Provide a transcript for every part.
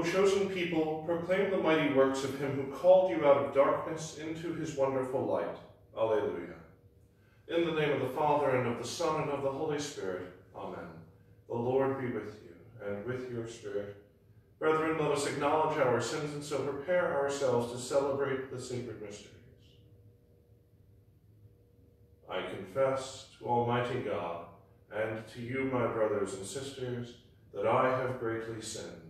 O chosen people, proclaim the mighty works of him who called you out of darkness into his wonderful light. Alleluia. In the name of the Father, and of the Son, and of the Holy Spirit. Amen. The Lord be with you, and with your spirit. Brethren, let us acknowledge our sins and so prepare ourselves to celebrate the sacred mysteries. I confess to Almighty God, and to you, my brothers and sisters, that I have greatly sinned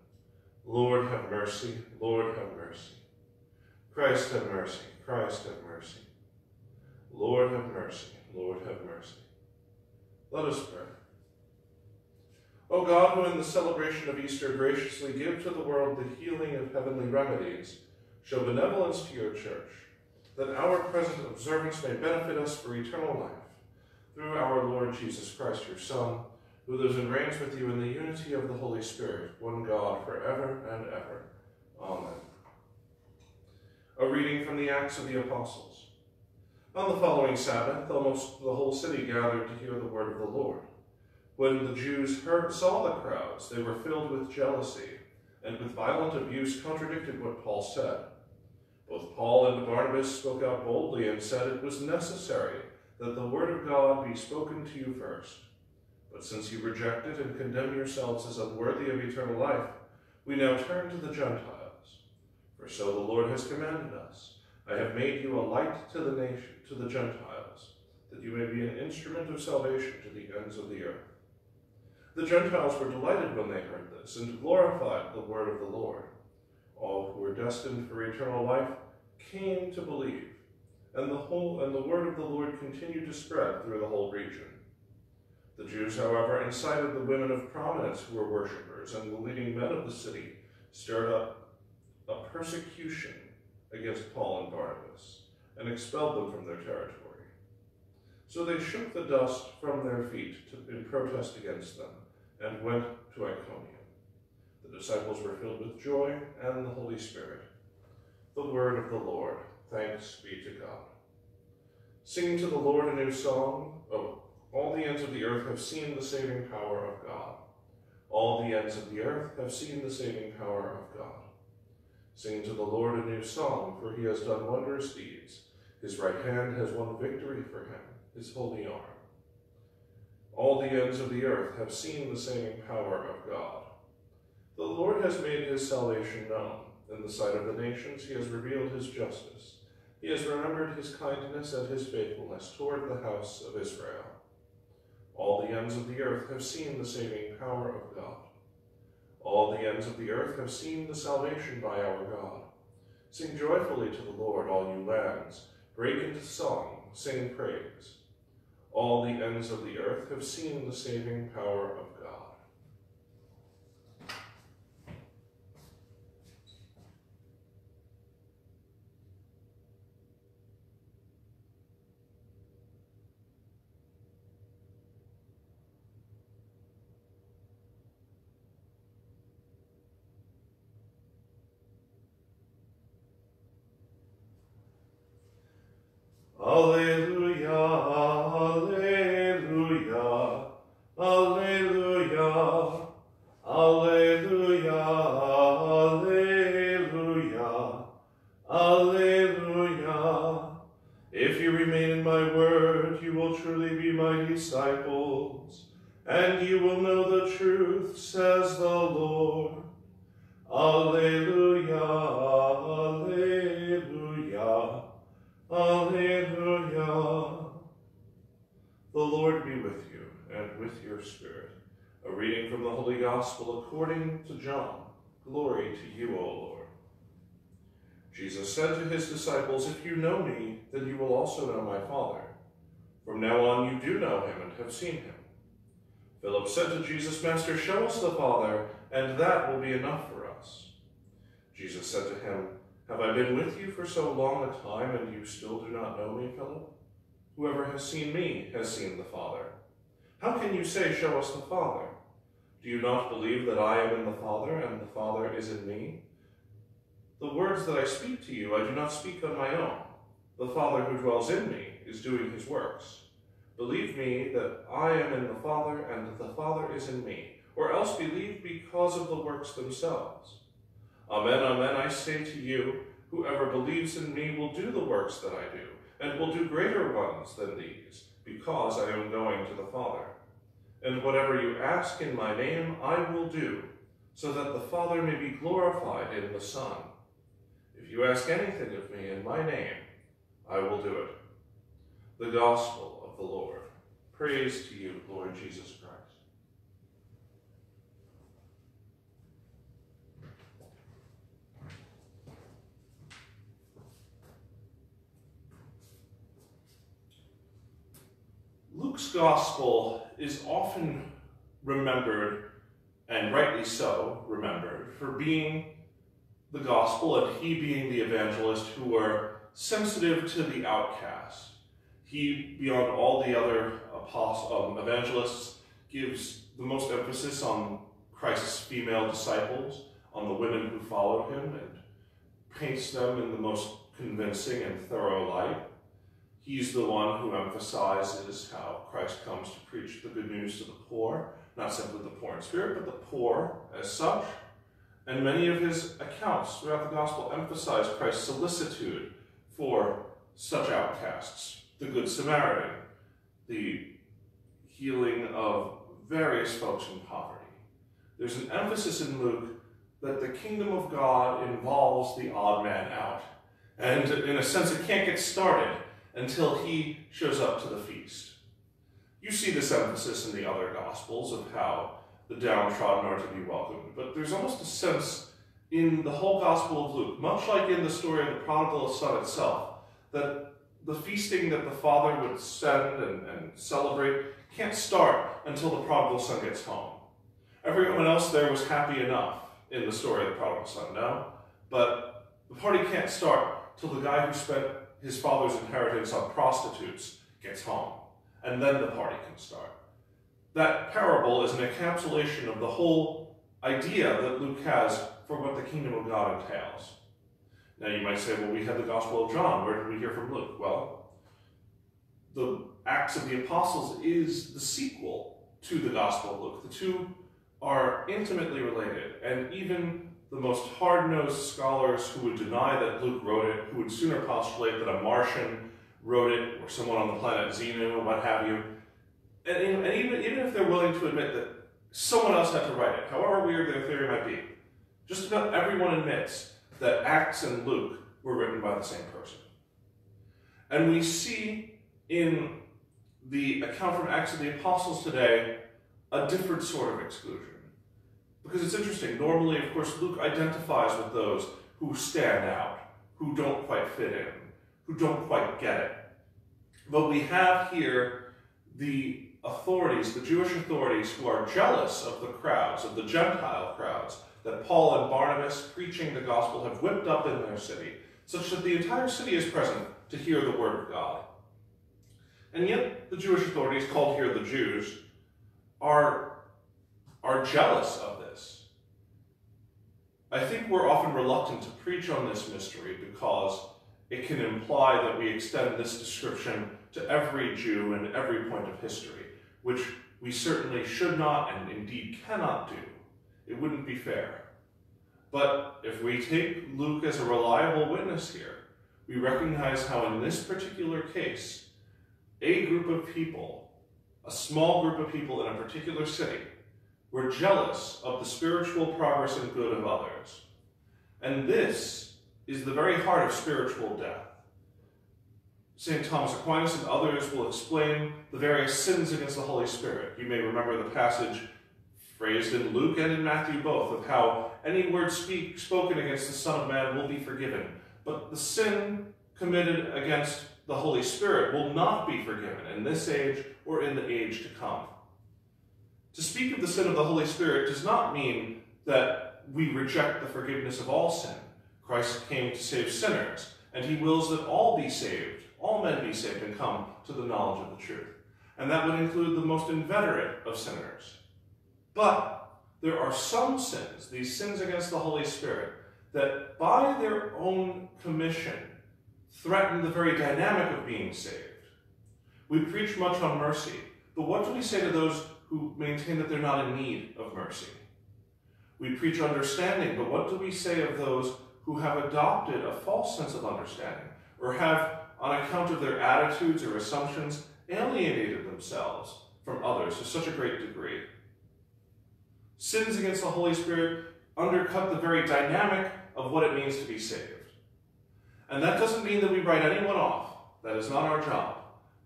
Lord have mercy, Lord have mercy. Christ have mercy, Christ have mercy. Lord have mercy, Lord have mercy. Let us pray. O God, who in the celebration of Easter graciously give to the world the healing of heavenly remedies, show benevolence to your church, that our present observance may benefit us for eternal life. Through our Lord Jesus Christ, your Son, who lives and reigns with you in the unity of the Holy Spirit, one God, forever and ever. Amen. A reading from the Acts of the Apostles. On the following Sabbath, almost the whole city gathered to hear the word of the Lord. When the Jews heard, saw the crowds, they were filled with jealousy, and with violent abuse contradicted what Paul said. Both Paul and Barnabas spoke out boldly and said it was necessary that the word of God be spoken to you first. But since you reject it and condemn yourselves as unworthy of eternal life, we now turn to the Gentiles. For so the Lord has commanded us, I have made you a light to the nation, to the Gentiles, that you may be an instrument of salvation to the ends of the earth. The Gentiles were delighted when they heard this, and glorified the word of the Lord. All who were destined for eternal life came to believe, and the whole and the word of the Lord continued to spread through the whole region. The Jews, however, incited the women of prominence who were worshippers, and the leading men of the city stirred up a persecution against Paul and Barnabas, and expelled them from their territory. So they shook the dust from their feet to, in protest against them, and went to Iconium. The disciples were filled with joy and the Holy Spirit. The word of the Lord. Thanks be to God. Sing to the Lord a new song. Oh, all the ends of the earth have seen the saving power of God. All the ends of the earth have seen the saving power of God. Sing to the Lord a new song, for he has done wondrous deeds. His right hand has won victory for him, his holy arm. All the ends of the earth have seen the saving power of God. The Lord has made his salvation known. In the sight of the nations, he has revealed his justice. He has remembered his kindness and his faithfulness toward the house of Israel. All the ends of the earth have seen the saving power of God. All the ends of the earth have seen the salvation by our God. Sing joyfully to the Lord, all you lands. Break into song, sing praise. All the ends of the earth have seen the saving power of Alleluia, Alleluia, according to John. Glory to you, O Lord. Jesus said to his disciples, If you know me, then you will also know my Father. From now on you do know him and have seen him. Philip said to Jesus, Master, show us the Father, and that will be enough for us. Jesus said to him, Have I been with you for so long a time, and you still do not know me, Philip? Whoever has seen me has seen the Father. How can you say, Show us the Father? Do you not believe that I am in the Father, and the Father is in me? The words that I speak to you, I do not speak on my own. The Father who dwells in me is doing his works. Believe me that I am in the Father, and that the Father is in me, or else believe because of the works themselves. Amen, amen, I say to you, whoever believes in me will do the works that I do, and will do greater ones than these, because I am going to the Father. And whatever you ask in my name, I will do, so that the Father may be glorified in the Son. If you ask anything of me in my name, I will do it. The Gospel of the Lord. Praise to you, Lord Jesus Christ. Luke's gospel is often remembered, and rightly so remembered, for being the gospel and he being the evangelist who were sensitive to the outcast. He, beyond all the other apostle, um, evangelists, gives the most emphasis on Christ's female disciples, on the women who followed him, and paints them in the most convincing and thorough light. He's the one who emphasizes how Christ comes to preach the good news to the poor, not simply the poor in spirit, but the poor as such. And many of his accounts throughout the gospel emphasize Christ's solicitude for such outcasts. The Good Samaritan, the healing of various folks in poverty. There's an emphasis in Luke that the kingdom of God involves the odd man out. And in a sense, it can't get started until he shows up to the feast. You see this emphasis in the other Gospels of how the downtrodden are to be welcomed, but there's almost a sense in the whole Gospel of Luke, much like in the story of the prodigal son itself, that the feasting that the father would send and, and celebrate can't start until the prodigal son gets home. Everyone else there was happy enough in the story of the prodigal son, no? But the party can't start till the guy who spent his father's inheritance on prostitutes gets home, and then the party can start. That parable is an encapsulation of the whole idea that Luke has for what the kingdom of God entails. Now you might say, well, we had the Gospel of John. Where did we hear from Luke? Well, the Acts of the Apostles is the sequel to the Gospel of Luke. The two are intimately related, and even the most hard-nosed scholars who would deny that Luke wrote it, who would sooner postulate that a Martian wrote it, or someone on the planet Xenu, or what have you, and, and even, even if they're willing to admit that someone else had to write it, however weird their theory might be, just about everyone admits that Acts and Luke were written by the same person. And we see in the account from Acts of the Apostles today a different sort of exclusion. Because it's interesting, normally, of course, Luke identifies with those who stand out, who don't quite fit in, who don't quite get it. But we have here the authorities, the Jewish authorities, who are jealous of the crowds, of the Gentile crowds, that Paul and Barnabas, preaching the gospel, have whipped up in their city, such that the entire city is present to hear the word of God. And yet, the Jewish authorities, called here the Jews, are, are jealous of. I think we're often reluctant to preach on this mystery because it can imply that we extend this description to every Jew and every point of history, which we certainly should not and indeed cannot do. It wouldn't be fair. But if we take Luke as a reliable witness here, we recognize how in this particular case, a group of people, a small group of people in a particular city, were jealous of the spiritual progress and good of others. And this is the very heart of spiritual death. St. Thomas Aquinas and others will explain the various sins against the Holy Spirit. You may remember the passage phrased in Luke and in Matthew both of how any word speak, spoken against the Son of Man will be forgiven. But the sin committed against the Holy Spirit will not be forgiven in this age or in the age to come. To speak of the sin of the Holy Spirit does not mean that we reject the forgiveness of all sin. Christ came to save sinners, and he wills that all be saved, all men be saved and come to the knowledge of the truth. And that would include the most inveterate of sinners. But there are some sins, these sins against the Holy Spirit, that by their own commission threaten the very dynamic of being saved. We preach much on mercy, but what do we say to those who maintain that they're not in need of mercy? We preach understanding, but what do we say of those who have adopted a false sense of understanding, or have, on account of their attitudes or assumptions, alienated themselves from others to such a great degree? Sins against the Holy Spirit undercut the very dynamic of what it means to be saved. And that doesn't mean that we write anyone off. That is not our job.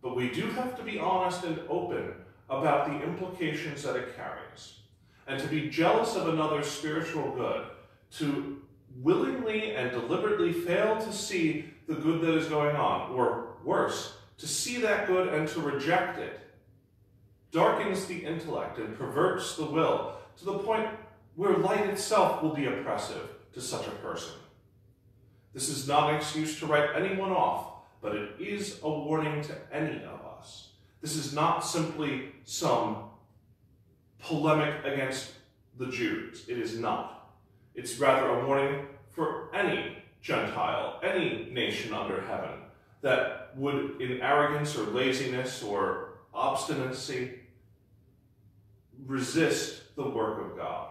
But we do have to be honest and open about the implications that it carries. And to be jealous of another's spiritual good, to willingly and deliberately fail to see the good that is going on, or worse, to see that good and to reject it, darkens the intellect and perverts the will to the point where light itself will be oppressive to such a person. This is not an excuse to write anyone off, but it is a warning to any of us. This is not simply some polemic against the Jews. It is not. It's rather a warning for any Gentile, any nation under heaven, that would, in arrogance or laziness or obstinacy, resist the work of God.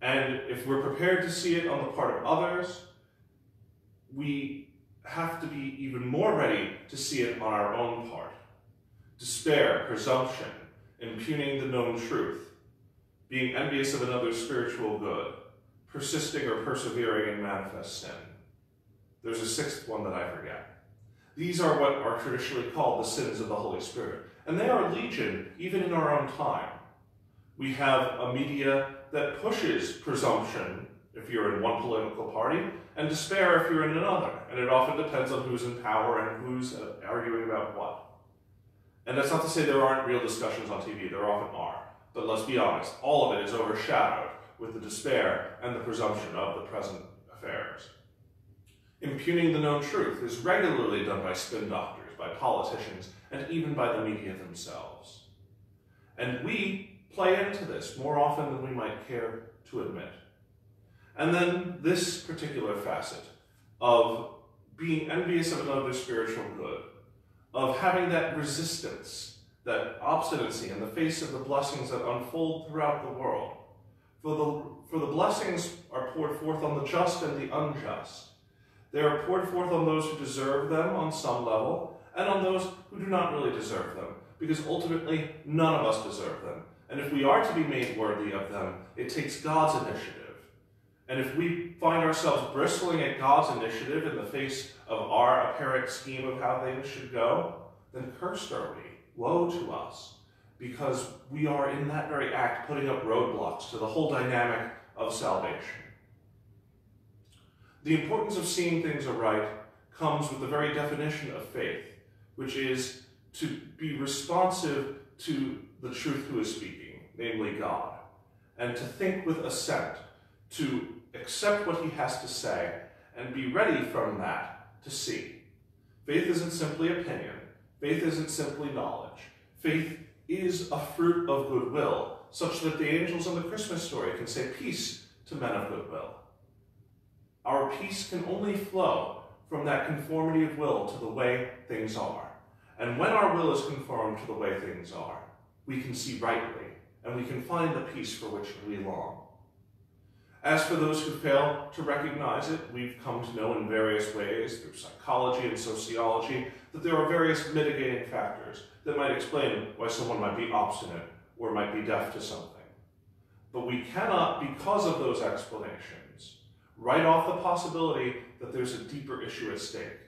And if we're prepared to see it on the part of others, we have to be even more ready to see it on our own part. Despair, presumption, impugning the known truth, being envious of another's spiritual good, persisting or persevering in manifest sin. There's a sixth one that I forget. These are what are traditionally called the sins of the Holy Spirit, and they are legion even in our own time. We have a media that pushes presumption if you're in one political party, and despair if you're in another. And it often depends on who's in power and who's arguing about what. And that's not to say there aren't real discussions on TV, there often are. But let's be honest, all of it is overshadowed with the despair and the presumption of the present affairs. Impugning the known truth is regularly done by spin doctors, by politicians, and even by the media themselves. And we play into this more often than we might care to admit. And then this particular facet of being envious of another's spiritual good, of having that resistance, that obstinacy in the face of the blessings that unfold throughout the world. For the, for the blessings are poured forth on the just and the unjust. They are poured forth on those who deserve them on some level, and on those who do not really deserve them, because ultimately none of us deserve them. And if we are to be made worthy of them, it takes God's initiative. And if we find ourselves bristling at God's initiative in the face of our apparent scheme of how things should go, then cursed are we. Woe to us. Because we are in that very act putting up roadblocks to the whole dynamic of salvation. The importance of seeing things aright comes with the very definition of faith, which is to be responsive to the truth who is speaking, namely God, and to think with assent, to accept what he has to say, and be ready from that to see. Faith isn't simply opinion. Faith isn't simply knowledge. Faith is a fruit of goodwill, such that the angels in the Christmas story can say peace to men of goodwill. Our peace can only flow from that conformity of will to the way things are. And when our will is conformed to the way things are, we can see rightly, and we can find the peace for which we long. As for those who fail to recognize it, we've come to know in various ways, through psychology and sociology, that there are various mitigating factors that might explain why someone might be obstinate or might be deaf to something. But we cannot, because of those explanations, write off the possibility that there's a deeper issue at stake.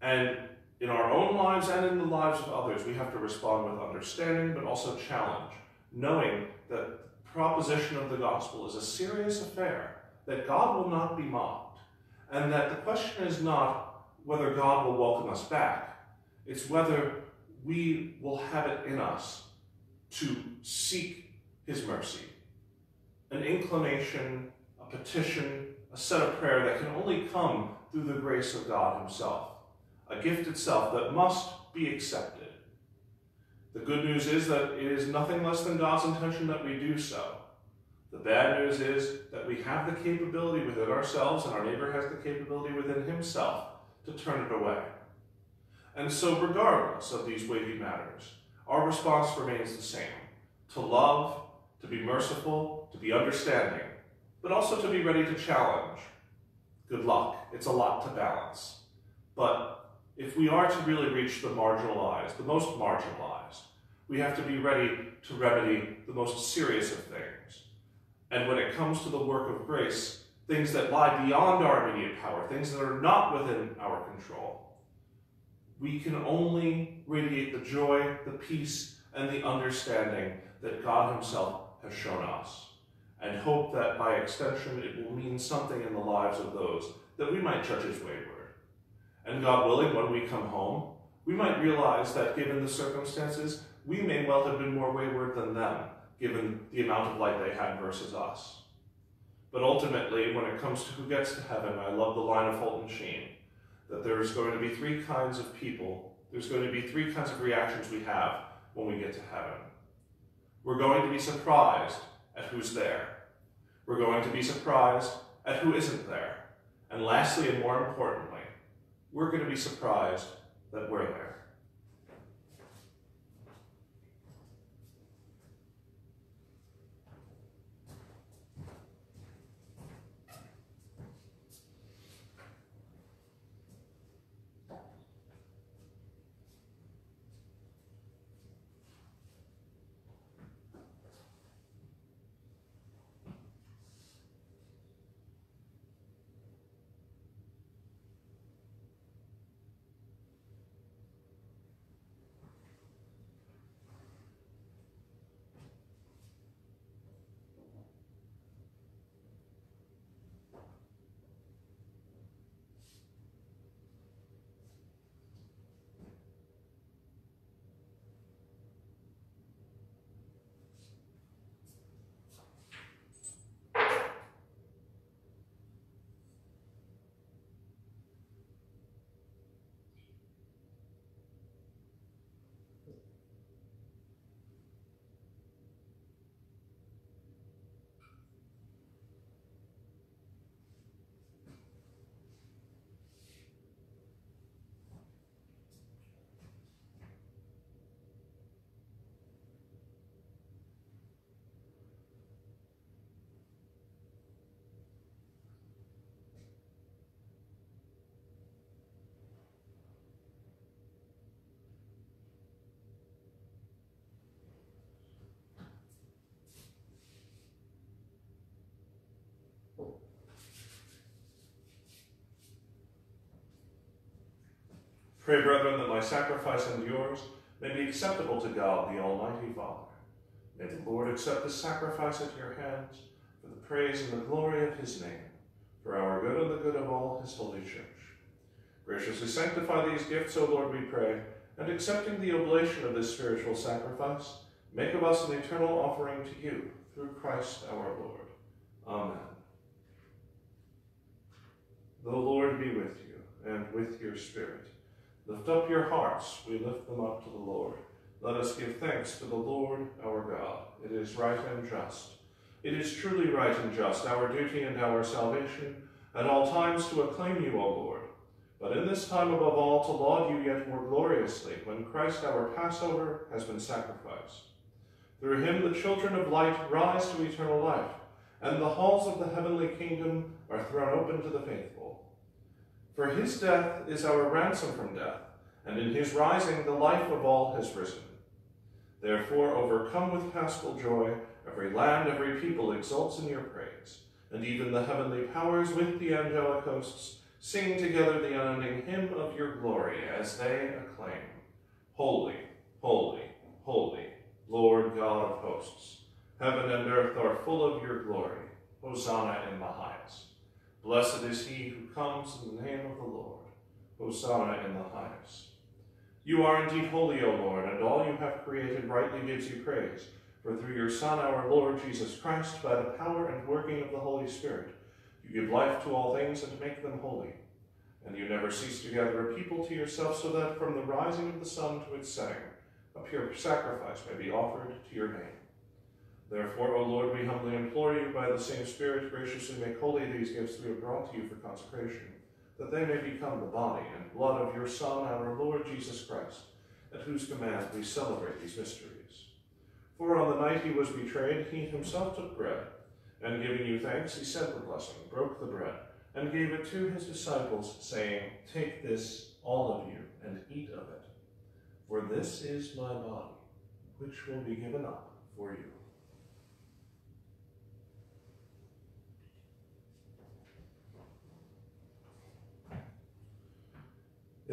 And in our own lives and in the lives of others, we have to respond with understanding, but also challenge, knowing that proposition of the gospel is a serious affair, that God will not be mocked, and that the question is not whether God will welcome us back, it's whether we will have it in us to seek his mercy. An inclination, a petition, a set of prayer that can only come through the grace of God Himself, a gift itself that must be accepted. The good news is that it is nothing less than God's intention that we do so. The bad news is that we have the capability within ourselves, and our neighbor has the capability within himself to turn it away. And so, regardless of these weighty matters, our response remains the same to love, to be merciful, to be understanding, but also to be ready to challenge. Good luck. It's a lot to balance. But if we are to really reach the marginalized, the most marginalized, we have to be ready to remedy the most serious of things. And when it comes to the work of grace, things that lie beyond our immediate power, things that are not within our control, we can only radiate the joy, the peace, and the understanding that God Himself has shown us, and hope that by extension it will mean something in the lives of those that we might judge as wayward. And God willing, when we come home, we might realize that given the circumstances, we may well have been more wayward than them, given the amount of light they had versus us. But ultimately, when it comes to who gets to heaven, I love the line of Fulton Sheen that there's going to be three kinds of people, there's going to be three kinds of reactions we have when we get to heaven. We're going to be surprised at who's there. We're going to be surprised at who isn't there. And lastly, and more importantly, we're going to be surprised that we're there. Pray, brethren, that my sacrifice and yours may be acceptable to God, the Almighty Father. May the Lord accept this sacrifice at your hands for the praise and the glory of his name, for our good and the good of all his holy church. Graciously sanctify these gifts, O Lord, we pray, and accepting the oblation of this spiritual sacrifice, make of us an eternal offering to you, through Christ our Lord. Amen. The Lord be with you, and with your spirit. Lift up your hearts, we lift them up to the Lord. Let us give thanks to the Lord our God. It is right and just. It is truly right and just, our duty and our salvation, at all times to acclaim you, O Lord. But in this time above all, to laud you yet more gloriously, when Christ our Passover has been sacrificed. Through him the children of light rise to eternal life, and the halls of the heavenly kingdom are thrown open to the faithful. For his death is our ransom from death, and in his rising the life of all has risen. Therefore, overcome with paschal joy, every land, every people exults in your praise, and even the heavenly powers with the angelic hosts sing together the unending hymn of your glory as they acclaim, Holy, holy, holy, Lord God of hosts. Heaven and earth are full of your glory. Hosanna in the highest. Blessed is he who comes in the name of the Lord. Hosanna in the highest. You are indeed holy, O Lord, and all you have created rightly gives you praise. For through your Son, our Lord Jesus Christ, by the power and working of the Holy Spirit, You give life to all things and make them holy. And you never cease to gather a people to yourself, so that from the rising of the sun to its setting, a pure sacrifice may be offered to your name. Therefore, O Lord, we humbly implore you, by the same Spirit, graciously make holy these gifts we have brought to you for consecration, that they may become the body and blood of your Son, our Lord Jesus Christ, at whose command we celebrate these mysteries. For on the night he was betrayed, he himself took bread, and giving you thanks, he said the blessing, broke the bread, and gave it to his disciples, saying, Take this, all of you, and eat of it. For this is my body, which will be given up for you.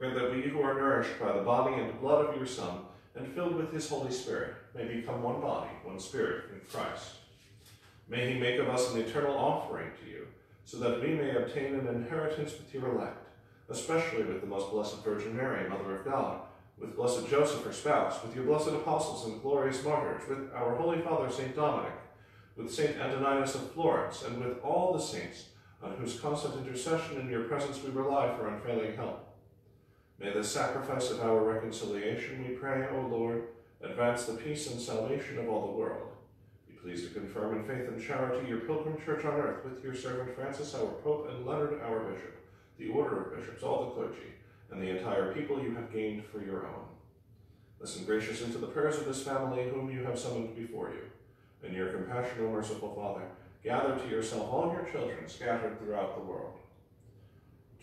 that we who are nourished by the body and blood of your Son, and filled with his Holy Spirit, may become one body, one spirit in Christ. May he make of us an eternal offering to you, so that we may obtain an inheritance with your elect, especially with the most blessed Virgin Mary, Mother of God, with blessed Joseph, her spouse, with your blessed apostles and glorious martyrs, with our Holy Father, St. Dominic, with St. Antoninus of Florence, and with all the saints, on whose constant intercession in your presence we rely for unfailing help. May the sacrifice of our reconciliation, we pray, O Lord, advance the peace and salvation of all the world. Be pleased to confirm in faith and charity your pilgrim church on earth with your servant Francis, our Pope, and Leonard, our Bishop, the order of bishops, all the clergy, and the entire people you have gained for your own. Listen graciously to the prayers of this family whom you have summoned before you. In your compassion, O merciful Father, gather to yourself all your children scattered throughout the world.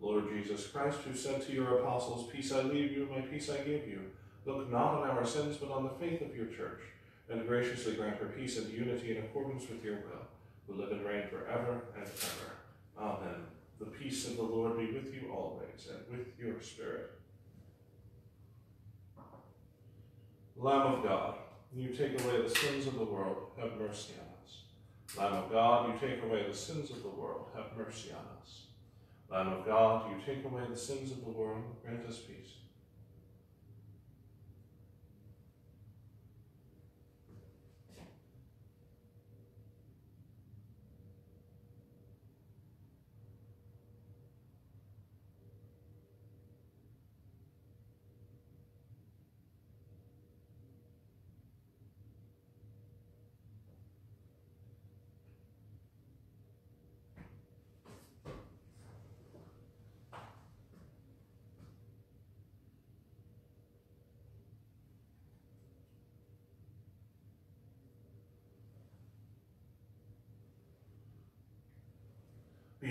Lord Jesus Christ, who said to your apostles, Peace I leave you, my peace I give you, look not on our sins, but on the faith of your church, and graciously grant her peace and unity in accordance with your will, who live and reign forever and ever. Amen. The peace of the Lord be with you always, and with your spirit. Lamb of God, you take away the sins of the world, have mercy on us. Lamb of God, you take away the sins of the world, have mercy on us. Lamb of God, you take away the sins of the world, grant us peace.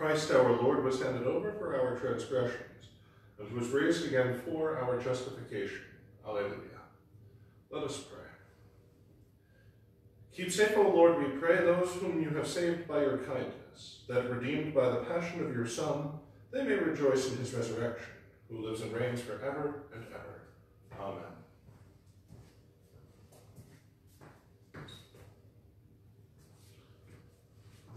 Christ our Lord was handed over for our transgressions, and was raised again for our justification. Alleluia. Let us pray. Keep safe, O Lord, we pray, those whom you have saved by your kindness, that redeemed by the passion of your Son, they may rejoice in his resurrection, who lives and reigns forever and ever. Amen.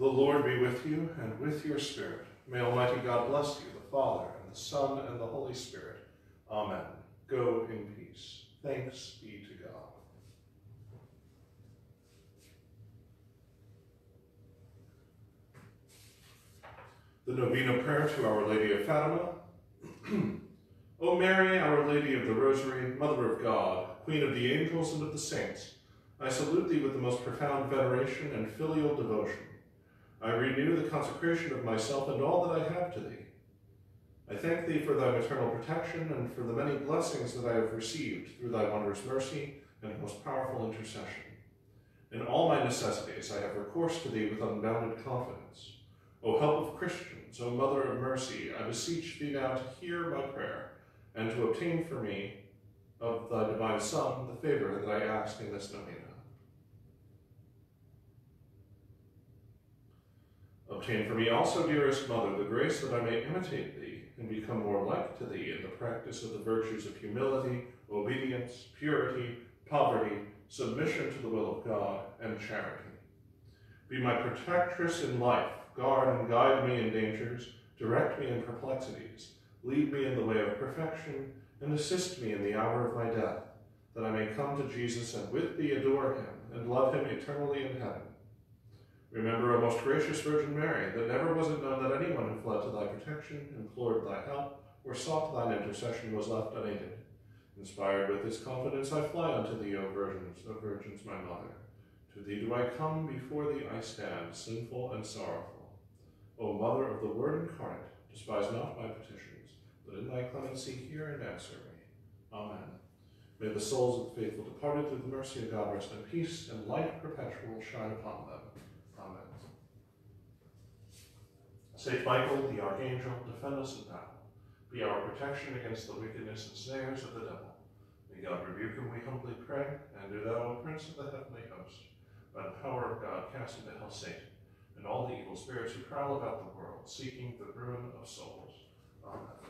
The Lord be with you and with your spirit. May Almighty God bless you, the Father, and the Son, and the Holy Spirit. Amen. Go in peace. Thanks be to God. The Novena Prayer to Our Lady of Fatima. o Mary, Our Lady of the Rosary, Mother of God, Queen of the angels and of the saints, I salute thee with the most profound veneration and filial devotion. I renew the consecration of myself and all that I have to thee. I thank thee for thy maternal protection and for the many blessings that I have received through thy wondrous mercy and most powerful intercession. In all my necessities I have recourse to thee with unbounded confidence. O help of Christians, O Mother of mercy, I beseech thee now to hear my prayer and to obtain for me of thy divine Son the favor that I ask in this novena. Obtain for me also, dearest Mother, the grace that I may imitate thee and become more like to thee in the practice of the virtues of humility, obedience, purity, poverty, submission to the will of God, and charity. Be my protectress in life, guard and guide me in dangers, direct me in perplexities, lead me in the way of perfection, and assist me in the hour of my death, that I may come to Jesus and with thee adore him, and love him eternally in heaven. Remember, O most gracious Virgin Mary, that never was it known that anyone who fled to thy protection, implored thy help, or sought thine intercession was left unaided. Inspired with this confidence, I fly unto thee, O Virgins, O Virgins, my Mother. To thee do I come, before thee I stand, sinful and sorrowful. O Mother of the Word incarnate, despise not my petitions, but in thy clemency hear and answer me. Amen. May the souls of the faithful departed through the mercy of God rest in peace, and light perpetual shine upon them. Amen. Saint Michael, the Archangel, defend us in battle. Be our protection against the wickedness and snares of the devil. May God rebuke him, we humbly pray, and do thou, O Prince of the heavenly host, by the power of God, cast into hell Satan and all the evil spirits who prowl about the world, seeking the ruin of souls. Amen.